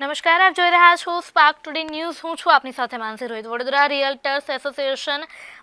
નમસ્કાર, આપ જોઈ રહ્યા છો સ્પાર્ક ટુડે ન્યૂઝ હું છું આપની સાથે Mansi Rohit. Vadodara realtors association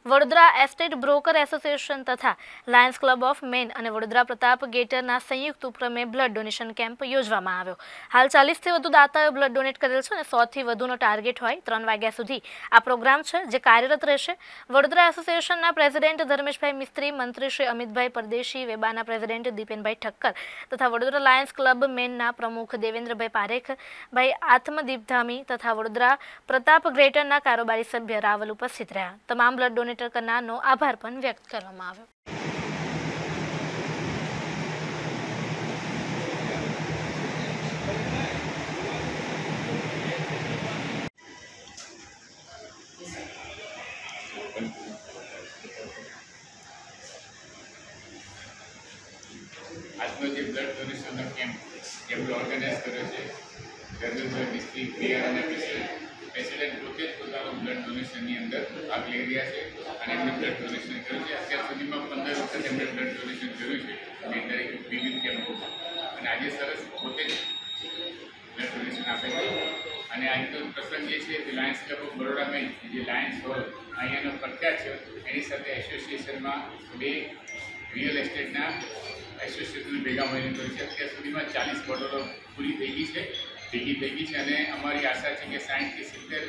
Vadodara estate broker association તથા લાયન્સ ક્લબ ઓફ મેન અને વડોદરા પ્રતાપ ગેટરના સંયુક્ત ઉપક્રમે બ્લડ ડોનેશન કેમ્પ યોજવામાં આવ્યો. હાલ ચાલીસથી વધુ દાતાઓએ બ્લડ ડોનેટ કરેલ છે અને સોથી વધુનો ટાર્ગેટ હોય ત્રણ વાગ્યા સુધી. આ પ્રોગ્રામ છે જે કાર્યરત રહેશે. વડોદરા એસોસિએશનના પ્રેસિડેન્ટ ધર્મેશભાઈ મિસ્ત્રી મંત્રી શ્રી અમિતભાઈ પરદેશી, વેબાના પ્રેસિડેન્ટ દીપેનભાઈ ઠક્કર તથા વડોદરા લાયન્સ ક્લબ મેનના પ્રમુખ દેવેન્દ્રભાઈ પારેખ, ભાઈ આત્મદીપ તથા વડોદરા પ્રતાપ ગ્રેટરના કારોબારી સભ્ય રાવલ ઉપસ્થિત રહ્યા. તમામ બ્લડ ડોનેટર કરનારનો આભાર પણ વ્યક્ત કરવામાં આવ્યો. આજનો જે બ્લડ ડોનેશનનો કેમ્પ જે ઓર્ગેનાઇઝ કર્યો છે ધર્મેન્દ્ર ડિસ્ટ્રિક્ટ ક્લિયર અને પ્રેસિડેન્ટ બ્લડ ડોનેશનની અંદર ભાગ લઈ રહ્યા છે અને એમને બ્લડ ડોનેશન કર્યું છે. અત્યાર સુધીમાં પંદર વખત એમને બ્લડ ડોનેશન કર્યું છે. એ દરેક વિવિધ કેમ્પોમાં અને આજે સરસ પોતે જ બ્લડ ડોનેશન આપે છે. અને આજનો પ્રસંગ જે છે તે લાયન્સ ક્લબ ઓફ બરોડામાં જે લાયન્સ હોલ અહીંયાનો પ્રખ્યાત છે. એની સાથે એસોસિએશનમાં બે રિયલ એસ્ટેટના એસોસિએશન ભેગા મળીને કર્યું છે. અત્યાર સુધીમાં ચાલીસ બોટલો પૂરી થઈ ગઈ છે. ભેગી થઈ ગઈ છે અને અમારી આશા છે કે સાઠથી સિત્તેર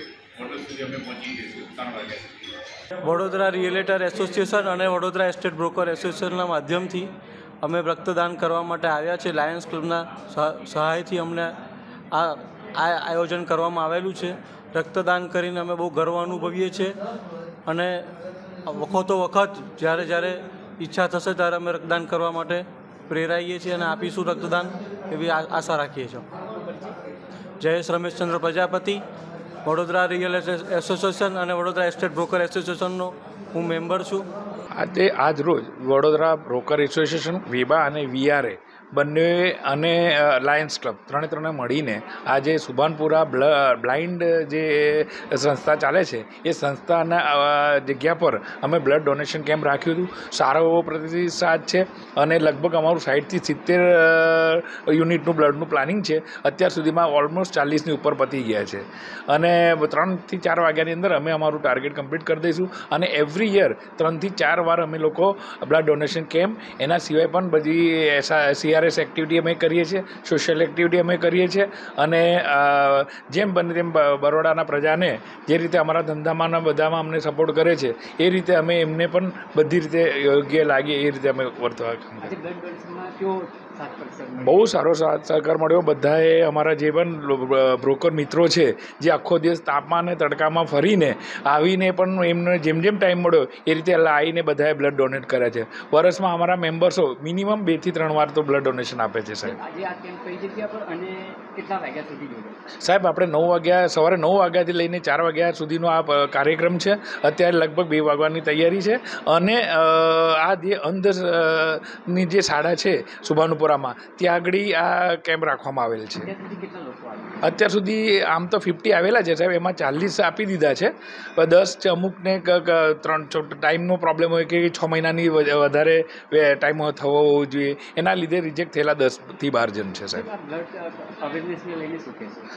વડોદરા રિયલેટર એસોસિએશન અને વડોદરા એસ્ટેટ બ્રોકર એસોસિએશનના માધ્યમથી અમે રક્તદાન કરવા માટે આવ્યા છે લાયન્સ ક્લબના સહ- સહાયથી અમને આ આ આયોજન કરવામાં આવેલું છે. રક્તદાન કરીને અમે બહુ ગર્વ અનુભવીએ છીએ અને વખતો વખત જ્યારે જ્યારે ઈચ્છા થશે ત્યારે અમે રક્તદાન કરવા માટે પ્રેરાઈએ છીએ અને આપીશું રક્તદાન એવી આશા રાખીએ છીએ. જયેશ રમેશચંદ્ર પ્રજાપતિ વડોદરા રિયલ એસોસિએશન અને વડોદરા એસ્ટેટ બ્રોકર એસોસિએશનનો હું મેમ્બર છું. આજે આજ રોજ વડોદરા બ્રોકર એસોસિએશન વેબા અને વીઆરએ બંને અને લાયન્સ ક્લબ ત્રણે ત્રણે મળીને આજે સુભાનપુરા બ્લ, બ્લાઇન્ડ જે સંસ્થા ચાલે છે, એ સંસ્થાના જગ્યા પર અમે બ્લડ ડોનેશન કેમ્પ રાખ્યું હતું. સારો એવો પ્રતિસાદ છે અને લગભગ અમારું સાઠથી સિત્તેર યુનિટનું બ્લડનું પ્લાનિંગ છે. અત્યાર સુધીમાં ઓલમોસ્ટ ચાલીસની ઉપર પતી ગયા છે. અને ત્રણથી ચાર વાગ્યાની અંદર અમે અમારું ટાર્ગેટ કમ્પ્લીટ કરી દઈશું અને એવરી યર ત્રણથી ચાર વાર અમે લોકો બ્લડ ડોનેશન કેમ્પ, એના સિવાય પણ બધી સીઆરએસ એક્ટિવિટી અમે કરીએ છીએ સોશિયલ એક્ટિવિટી અમે કરીએ છીએ અને જેમ બને તેમ બરોડાના પ્રજાને જે રીતે અમારા ધંધામાં બધામાં અમને સપોર્ટ કરે છે એ રીતે અમે એમને પણ બધી રીતે યોગ્ય લાગે એ રીતે અમે વર્તવા? બહુ સારો સહકાર મળ્યો. બધાએ અમારા જે પણ બ્રોકર મિત્રો છે જે આખો દિવસ તાપમાન અને તડકામાં ફરીને આવીને પણ એમને જેમ જેમ ટાઈમ મળ્યો એ રીતે આવીને બધાએ બ્લડ ડોનેટ કર્યા છે. વર્ષમાં અમારા મેમ્બર્સો મિનિમમ બેથી ત્રણ વાર તો બ્લડ ડોનેશન આપે છે સાહેબ. સાહેબ આપણે નવ વાગ્યા સવારે નવ વાગ્યાથી લઈને ચાર વાગ્યા સુધીનો આ કાર્યક્રમ છે. અત્યારે લગભગ બે વાગવાની તૈયારી છે. અને આ જે અંધની જે શાળા છે સુભાનુપુરામાં ત્યાં આગળ આ કેમ્પ રાખવામાં આવેલ છે. અત્યાર સુધી આમ તો ફિફ્ટી આવેલા છે સાહેબ. એમાં ચાલીસ આપી દીધા છે. દસ અમુકને ત્રણ ટાઈમનો પ્રોબ્લેમ હોય કે છ મહિનાની વધારે ટાઈમ થવો હોવો જોઈએ. એના લીધે રિજેક્ટ થયેલા દસથી બાર જણ છે સાહેબ.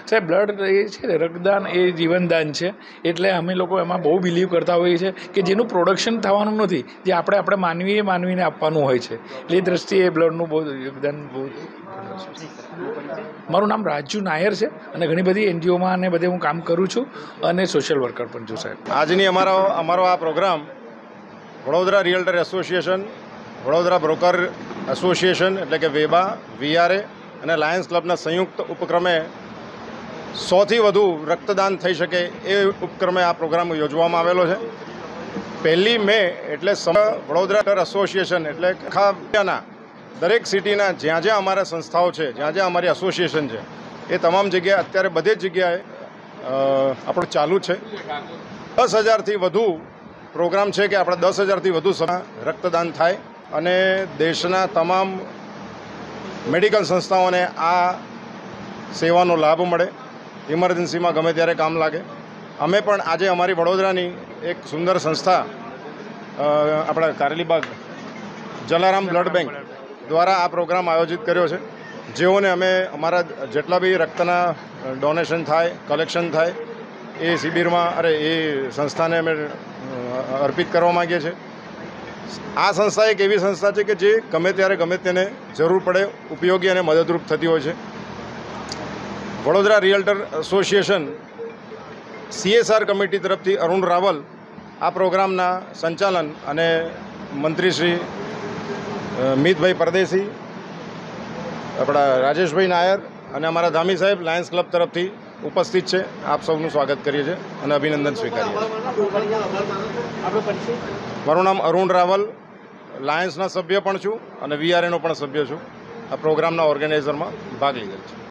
સાહેબ બ્લડ એ છે ને રક્તદાન એ જીવનદાન છે. એટલે અમે લોકો એમાં બહુ બિલીવ કરતા હોઈએ છીએ કે જેનું પ્રોડક્શન થવાનું નથી જે આપણે આપણે માનવીએ માનવીને આપવાનું હોય છે. એટલે એ દ્રષ્ટિએ બ્લડનું બહુ યોગદાન બહુ મારું નામ રાજુ નાયર છે અને ઘણી બધી એનજીઓમાં અને બધે હું કામ કરું છું અને સોશિયલ વર્કર પણ છું સાહેબ. આજની અમારો અમારો આ programme Vadodara realtor association Vadodara broker association, એટલે કે વેબા, વીઆરએ અને લાયન્સ ક્લબના સંયુક્ત ઉપક્રમે સોથી વધુ રક્તદાન થઈ શકે એ ઉપક્રમે આ પ્રોગ્રામ યોજવામાં આવેલો છે. પહેલી મે એટલે સમ વડોદરા એસોસિએશન, એટલે ઇન્ડિયાના દરેક સિટીના જ્યાં જ્યાં અમારા સંસ્થાઓ છે, જ્યાં જ્યાં અમારી એસોસિએશન છે, એ તમામ જગ્યાએ અત્યારે બધે જ જગ્યાએ આપણું ચાલુ છે. દસ હજારથી વધુ પ્રોગ્રામ છે કે આપણે દસ હજારથી વધુ રક્તદાન થાય. અને દેશના તમામ મેડિકલ સંસ્થાઓને આ સેવાનો લાભ મળે. ઇમરજન્સીમાં ગમે ત્યારે કામ લાગે. અમે પણ આજે અમારી વડોદરાની એક સુંદર સંસ્થા આપણા કારેલીબાગ જલારામ બ્લડ બેંક દ્વારા આ પ્રોગ્રામ આયોજિત કર્યો છે. જેઓને અમે અમારા જેટલા બી રક્તના ડોનેશન થાય, કલેક્શન થાય, એ શિબિરમાં, અરે, એ સંસ્થાને અમે અર્પિત કરવા માગીએ છીએ. આ સંસ્થા એક એવી સંસ્થા છે કે જે ગમે ત્યારે ગમે તેને જરૂર પડે ઉપયોગી અને મદદરૂપ થતી હોય છે. Vadodara realtor association CSR committee તરફથી અરુણ રાવલ આ પ્રોગ્રામના સંચાલન અને મંત્રી શ્રી મિતભાઈ પરદેશી, આપણા રાજેશભાઈ નાયર અને અમારા ધામી સાહેબ લાયન્સ ક્લબ તરફથી ઉપસ્થિત છે. આપ સૌનું સ્વાગત કરીએ છીએ અને અભિનંદન સ્વીકારીએ છીએ. મારું નામ અરુણ રાવલ. લાયન્સના સભ્ય પણ છું અને વીઆરએનો પણ સભ્ય છું. આ પ્રોગ્રામના ઓર્ગેનાઇઝરમાં ભાગ લીધેલ છે.